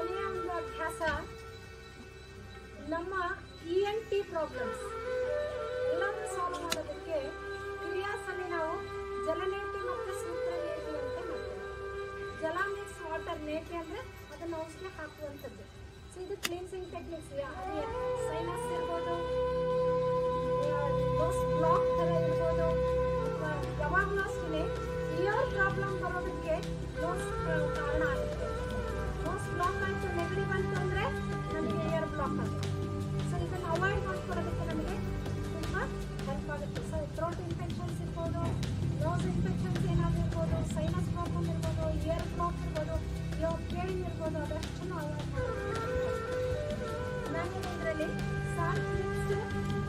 ಒಂದು ಅಭ್ಯಾಸ, ನಮ್ಮ ಇ ಎನ್ ಟಿ ಪ್ರಾಬ್ಲಮ್ಸ್ ಎಲ್ಲವನ್ನು ಸಾಲ್ವ್ ಮಾಡೋದಕ್ಕೆ ಕ್ರಿಯಾಸಲ್ಲಿ ನಾವು ಜಲನೇತಿ ಮತ್ತು ಸೂತ್ರನೇತಿ ಅಂತ ಮಾಡ್ತೇವೆ. ಜಲ ಮಿಕ್ಸ್ ವಾಟರ್ ನೇತಿ ಅಂದರೆ ಅದನ್ನು ಔಷಧಿ ಹಾಕುವಂಥದ್ದು. ಸೊ ಇದು ಕ್ಲೀನ್ಸಿಂಗ್ ಟೆಕ್ನಿಕ್ಸ್ ಸೈನಸ್ ಇರ್ಬೋದು ಬ್ಲಾಕ್ ಥರ ಇರ್ಬೋದು. ಯಾವಾಗಲೂ ಅಷ್ಟೇ ಇಯರ್ ಪ್ರಾಬ್ಲಮ್ ಬರೋದಕ್ಕೆ ಇಯರ್ ಪೇನ್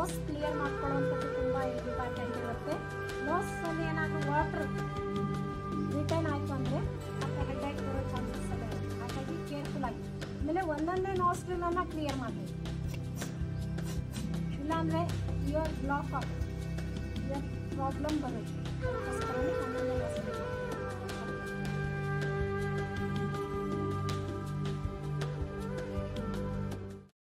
ನೋಸ್ ಕ್ಲಿಯರ್ ಮಾಡ್ಕೊಳ್ಳುವಂಥದ್ದು ತುಂಬ ಇಂಪಾರ್ಟೆಂಟ್ ಇರುತ್ತೆ. ನೋಸಲ್ಲಿ ಏನಾದರೂ ವಾಟರ್ ರಿಟರ್ನ್ ಆಯಿತು ಅಂದರೆ ಮತ್ತೆ ಹೆಡ್ಏಕ್ ಬರೋ ಚಾನ್ಸಸ್ ಇದೆ. ಹಾಗಾಗಿ ಕೇರ್ಫುಲ್ ಆಗಿ. ಆಮೇಲೆ ಒಂದೊಂದೇ ನೋಸ್ಟ್ರಿಲನ್ನು ಕ್ಲಿಯರ್ ಮಾಡಬೇಕು. ಇಲ್ಲಾಂದರೆ ಇಯರ್ ಬ್ಲಾಕ್ ಆಗುತ್ತೆ ಪ್ರಾಬ್ಲಮ್ ಬರುತ್ತೆ. ಅದಕ್ಕೋಸ್ಕರನೇ